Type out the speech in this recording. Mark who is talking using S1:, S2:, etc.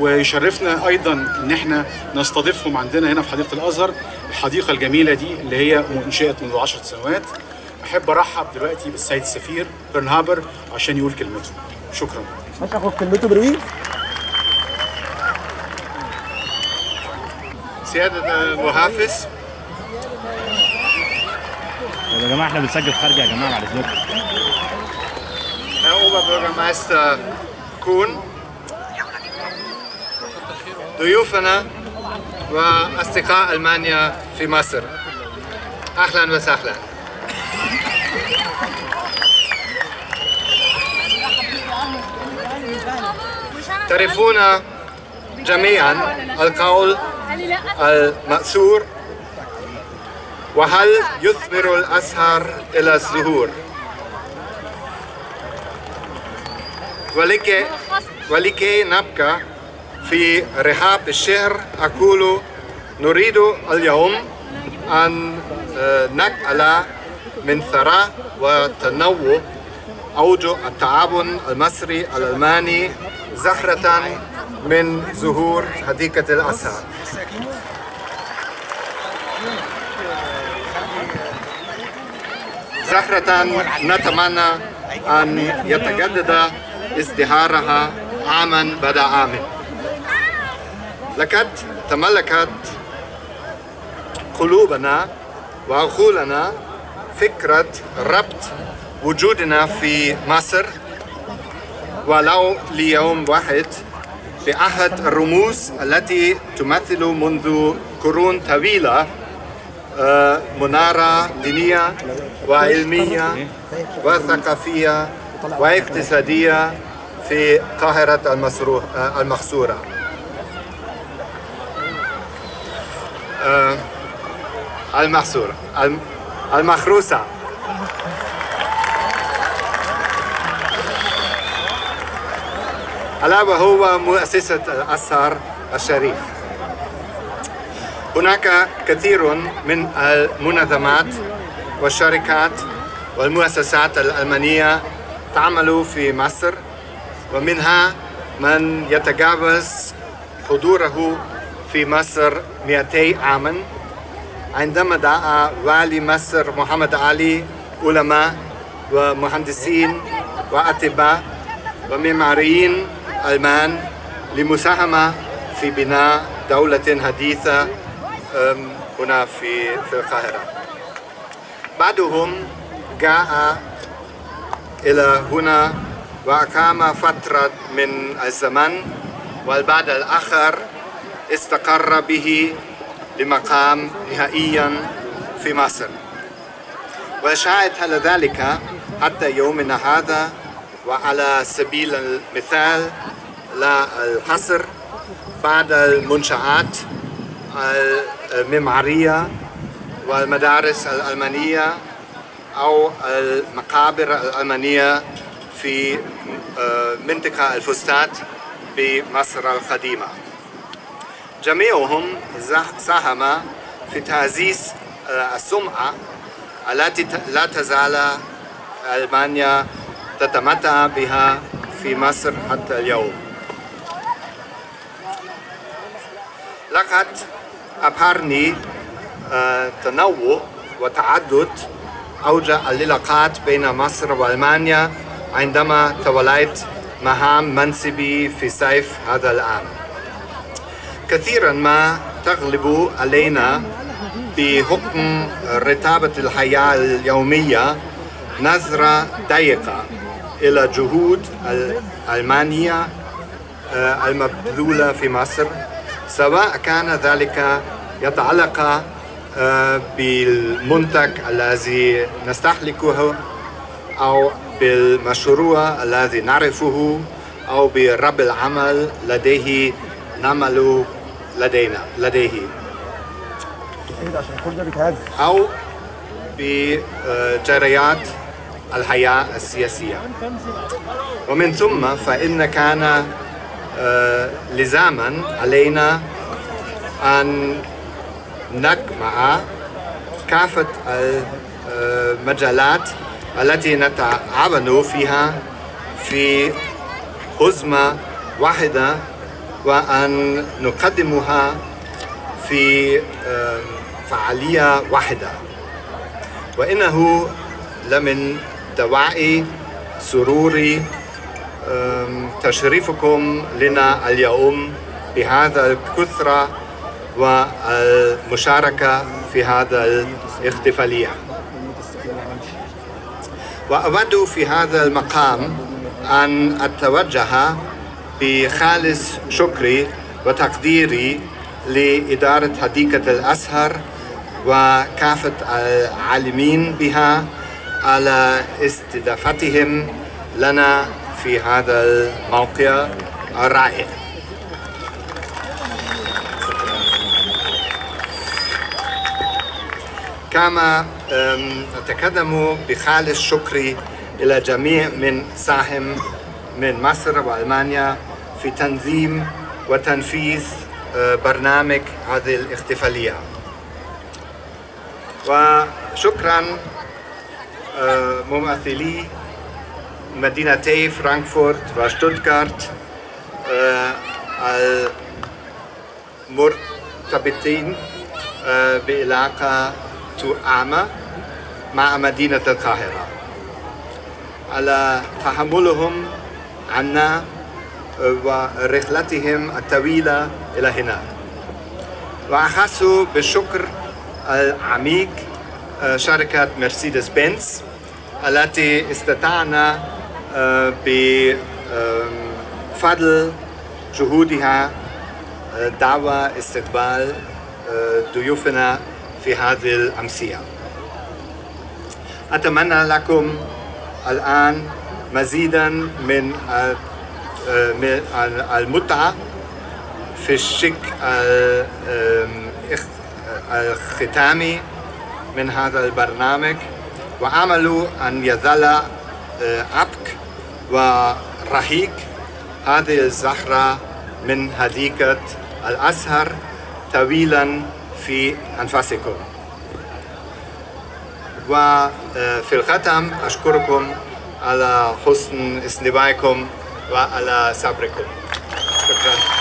S1: ويشرفنا أيضا إن إحنا نستضيفهم عندنا هنا في حديقة الأزهر الحديقة الجميلة دي اللي هي انشئت منذ 10 سنوات. أحب أرحب دلوقتي بالسيد السفير برنهابر عشان يقول كلمته. شكرا.
S2: ماشي اخد كلمته بروي
S3: سيادة المحافظ
S4: يا جماعة إحنا بنسجل خارج يا جماعة بعد اذنكم
S3: Herr Oberbürgermeister Kuhn ضيوفنا وأصدقاء ألمانيا في مصر. أهلا وسهلا. تعرفون جميعا القول المأثور وهل يثمر الأزهر إلى الزهور؟ ولكي, ولكي نبقى في رحاب الشهر أقول نريد اليوم أن آه، نجعل من ثراء وتنوع أوجه التعاون المصري الألماني زهرة من زهور حديقة الأزهر زهرة نتمنى أن يتجدد ازدهارها عاما بعد عام لقد تملكت قلوبنا وعقولنا فكرة ربط وجودنا في مصر. ولو ليوم واحد بأحد الرموز التي تمثل منذ قرون طويلة آه، منارة دينية وعلمية وثقافية واقتصادية في قاهرة المسرو- آه، المخصورة المحصورة الم- المخروسة. ألا وهو مؤسسة الأزهر الشريف. هناك كثير من المنظمات والشركات والمؤسسات الألمانية تعمل في مصر ومنها من يتجاوز حضوره في مصر 200 عاما عندما دعا والي مصر محمد علي علماء ومهندسين وأطباء ومعماريين ألمان لمساهمة في بناء دولة حديثة هنا في القاهرة. بعضهم جاء إلى هنا وأقام فترة من الزمن والبعض الآخر استقر به لمقام نهائيا في مصر. وشاهد على ذلك حتى يومنا هذا وعلى سبيل المثال لا الحصر بعد المنشآت المعمارية والمدارس الألمانية أو المقابر الألمانية في منطقة الفسطاط بمصر القديمة. جميعهم ساهم في تعزيز آه، السمعة. التي لا تزال ألمانيا تتمتع بها في مصر حتى اليوم. لقد أبهرني آه، تنوع وتعدد أوجه العلاقات بين مصر وألمانيا عندما توليت مهام منصبي في صيف هذا العام. كثيرا ما تغلب علينا بحكم رتابة الحياة اليومية نظرة ضيقة إلى جهود الألمانية آه، المبذولة في مصر. سواء كان ذلك يتعلق آه، بالمنتج الذي نستهلكه أو بالمشروع الذي نعرفه أو برب العمل لديه نعمل لدينا لديه. أو بجريات الحياة السياسية. ومن ثم فإن كان آه، لزاما علينا أن نجمع كافة المجالات التي نتعاون فيها في هزمة واحدة وأن نقدمها في فعالية واحدة. وإنه لمن دواعي سروري تشريفكم لنا اليوم بهذا الكثرة والمشاركة في هذا الاحتفالية. وأود في هذا المقام أن أتوجه بخالص شكري وتقديري لإدارة حديقة الأزهر وكافة العالمين بها على استضافتهم لنا في هذا الموقع الرائع. كما أتقدم بخالص شكري إلى جميع من ساهم من مصر وألمانيا في تنظيم وتنفيذ أه، برنامج هذه الاحتفالية. وشكرا أه، ممثلي مدينتي فرانكفورت وشتوتغارت أه، المرتبطين بعلاقة أعمى مع مدينة القاهرة. على تحملهم عنا ورحلتهم الطويلة إلى هنا. وأخص بالشكر العميق آه، شركة مرسيدس بنز التي استطعنا آه، بفضل جهودها آه، دعوة استقبال ضيوفنا في هذه الأمسية. أتمنى لكم الآن مزيدا من آه، المتعة في الشق ال- آم، إخ- الختامي من هذا البرنامج. وأمل أن يظل آه، أبك ورهيق هذه الزهرة من حديقة الأزهر طويلا في أنفسكم وفي الختام أشكركم على حسن استماعكم وعلى صبركم شكرا